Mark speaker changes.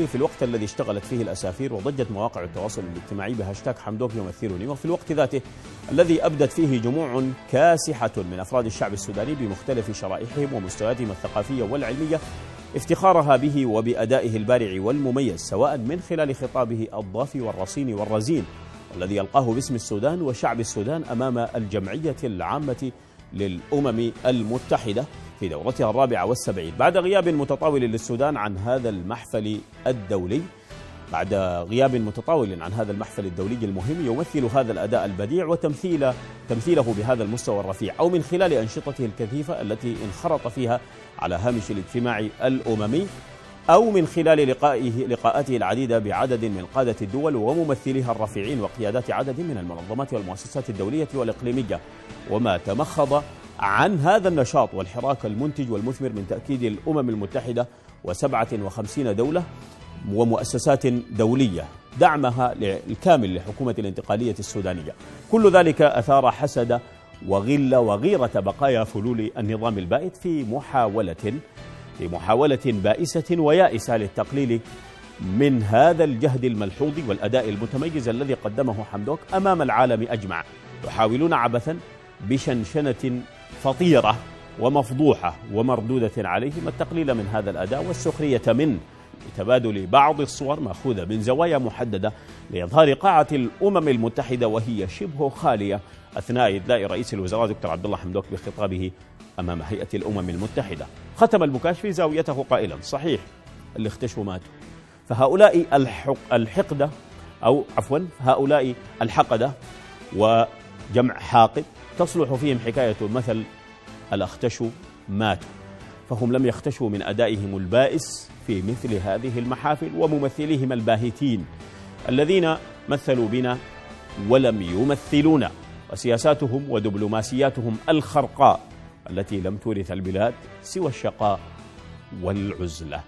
Speaker 1: في الوقت الذي اشتغلت فيه الأسافير وضجت مواقع التواصل الاجتماعي بهاشتاج حمدوك يمثلني وفي الوقت ذاته الذي أبدت فيه جموع كاسحة من أفراد الشعب السوداني بمختلف شرائحهم ومستوياتهم الثقافية والعلمية افتخارها به وبأدائه البارع والمميز سواء من خلال خطابه الضافي والرصين والرزين الذي يلقاه باسم السودان وشعب السودان أمام الجمعية العامة للأمم المتحدة. في دورتها الرابعة والسبعين. بعد غياب متطاول للسودان عن هذا المحفل الدولي بعد غياب متطاول عن هذا المحفل الدولي المهم يمثل هذا الأداء البديع وتمثيل تمثيله بهذا المستوى الرفيع أو من خلال أنشطته الكثيفة التي انخرط فيها على هامش الاجتماع الأممي أو من خلال لقائه لقاءاته العديدة بعدد من قادة الدول وممثليها الرفيعين وقيادات عدد من المنظمات والمؤسسات الدولية والإقليمية. وما تمخض عن هذا النشاط والحراك المنتج والمثمر من تأكيد الأمم المتحدة وسبعة وخمسين دولة ومؤسسات دولية دعمها الكامل لحكومة الانتقالية السودانية. كل ذلك أثار حسد وغل وغيرة بقايا فلول النظام البائد في محاولة في محاولة بائسة ويائسة للتقليل من هذا الجهد الملحوظ والأداء المتميز الذي قدمه حمدوك أمام العالم أجمع. يحاولون عبثا بشنشنة فطيرة ومفضوحة ومردودة عليهم التقليل من هذا الأداء؟ والسخرية منه بتبادل بعض الصور مأخوذة من زوايا محددة لإظهار قاعة الأمم المتحدة وهي شبه خالية أثناء إدلاء رئيس الوزراء دكتور عبد الله حمدوك بخطابه أمام هيئة الأمم المتحدة. ختم المكاش في زاويته قائلا صحيح اللي اختشوا ماتوا فهؤلاء الحق الحقدة أو عفوا هؤلاء الحقدة وجمع حاقد تصلح فيهم حكاية مثل الأختشوا ماتوا فهم لم يختشوا من أدائهم البائس في مثل هذه المحافل وممثليهم الباهتين الذين مثلوا بنا ولم يمثلونا وسياساتهم ودبلوماسياتهم الخرقاء التي لم تورث البلاد سوى الشقاء والعزلة.